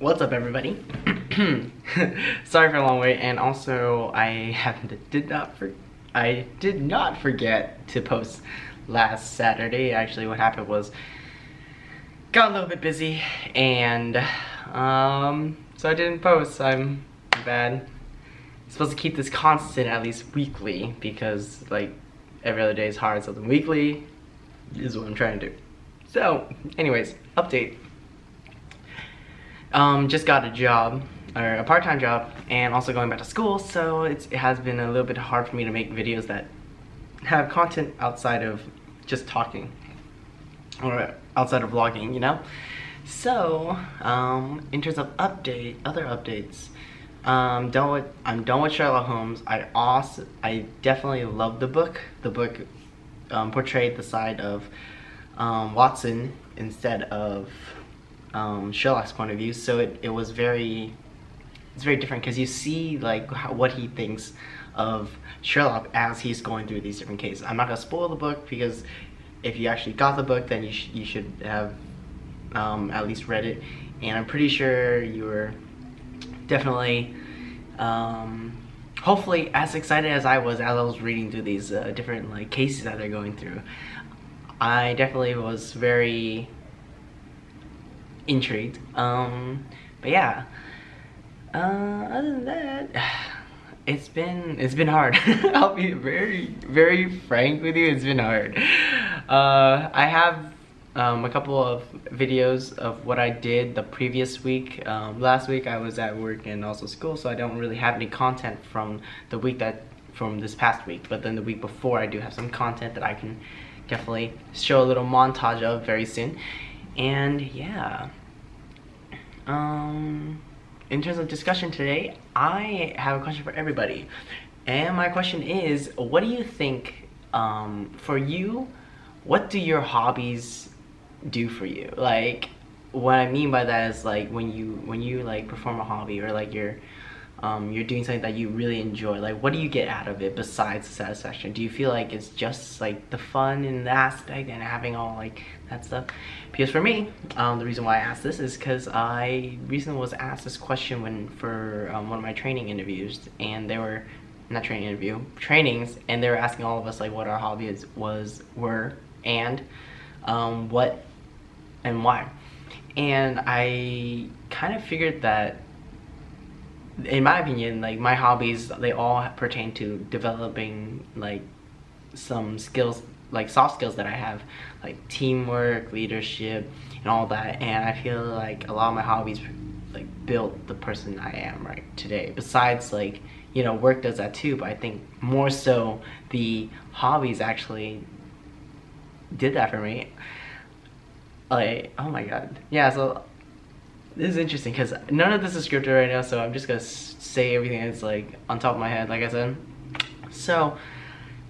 What's up, everybody? Sorry for a long wait, and also I have did not for I did not forget to post last Saturday. Actually, what happened was got a little bit busy, and um, so I didn't post. So I'm bad. I'm supposed to keep this constant at least weekly because like every other day is hard. So the weekly is what I'm trying to do. So, anyways, update um, just got a job or a part-time job and also going back to school so it has been a little bit hard for me to make videos that have content outside of just talking or outside of vlogging you know? So um, in terms of update other updates um, done with, I'm done with Sherlock Holmes. I also I definitely love the book. The book um, portrayed the side of um, Watson instead of um, Sherlock's point of view. So it, it was very, it's very different because you see like how, what he thinks of Sherlock as he's going through these different cases. I'm not gonna spoil the book because if you actually got the book, then you, sh you should have um, at least read it. And I'm pretty sure you were definitely, um, hopefully as excited as I was as I was reading through these uh, different like cases that they're going through. I definitely was very intrigued. Um, but yeah. Uh, other than that, it's been it's been hard. I'll be very very frank with you. It's been hard. Uh, I have um, a couple of videos of what I did the previous week. Um, last week I was at work and also school, so I don't really have any content from the week that from this past week. But then the week before, I do have some content that I can definitely show a little montage of very soon. And yeah, um, in terms of discussion today, I have a question for everybody. And my question is, what do you think, um, for you, what do your hobbies do for you? Like, what I mean by that is like when you, when you like perform a hobby or like you're, um, you're doing something that you really enjoy like what do you get out of it besides the satisfaction? Do you feel like it's just like the fun and the aspect and having all like that stuff? Because for me um, the reason why I asked this is because I recently was asked this question when for um, one of my training interviews and they were not training interview trainings and they were asking all of us like what our hobbies was were and um, what and why. And I kind of figured that in my opinion, like my hobbies, they all pertain to developing like some skills, like soft skills that I have, like teamwork, leadership, and all that. And I feel like a lot of my hobbies like built the person I am right today. Besides like, you know, work does that too, but I think more so the hobbies actually did that for me. Like, oh my god. Yeah, so this is interesting because none of this is scripted right now, so I'm just gonna say everything that's like on top of my head, like I said. So,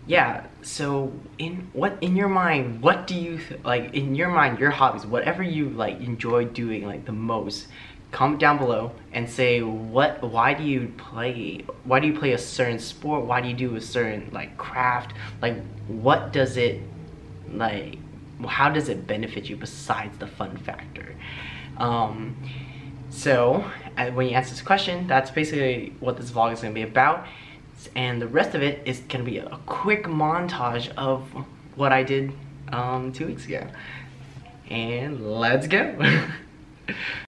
yeah. So, in what in your mind, what do you like? In your mind, your hobbies, whatever you like enjoy doing like the most. Comment down below and say what. Why do you play? Why do you play a certain sport? Why do you do a certain like craft? Like, what does it like? How does it benefit you besides the fun factor? Um, so when you answer this question, that's basically what this vlog is going to be about. And the rest of it is going to be a quick montage of what I did um, two weeks ago. And let's go.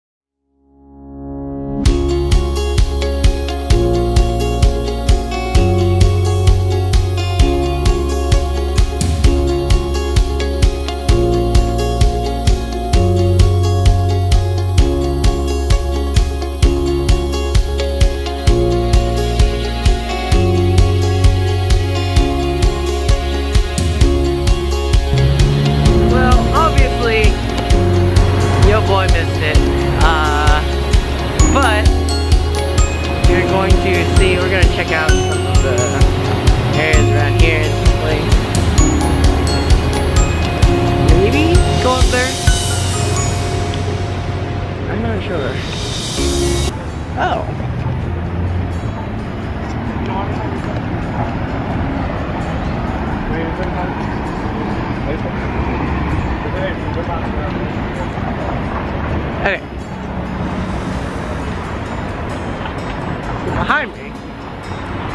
sure. Oh. Hey. Behind me.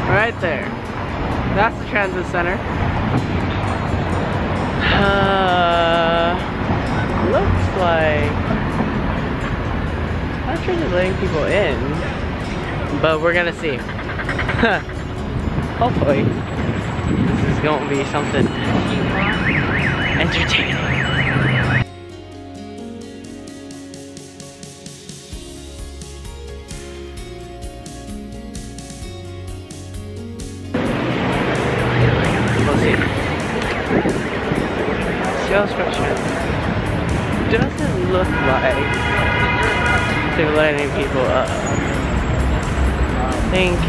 Right there. That's the transit center. Letting people in, but we're gonna see. Hopefully, this is gonna be something entertaining. Sales doesn't look like they're letting people up. I think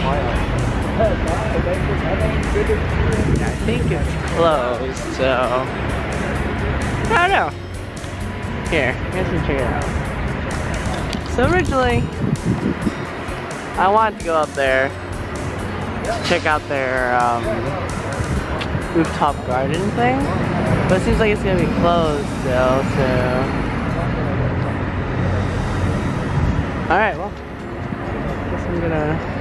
I think it's closed, so I don't know. Here, guys can check it out. So originally, I wanted to go up there to check out their um, rooftop garden thing, but it seems like it's gonna be closed still. So, all right, well, guess I'm gonna.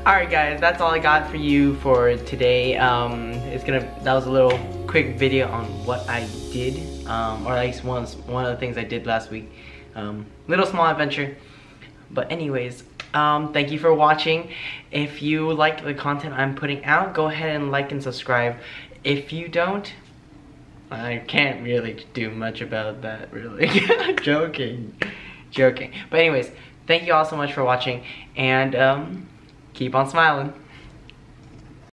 Alright guys, that's all I got for you for today. Um, it's gonna that was a little quick video on what I did, um, or at least one one of the things I did last week. Um, little small adventure. But anyways, um, thank you for watching. If you like the content I'm putting out, go ahead and like and subscribe. If you don't, I can't really do much about that, really. joking, joking. But anyways, thank you all so much for watching, and um, keep on smiling.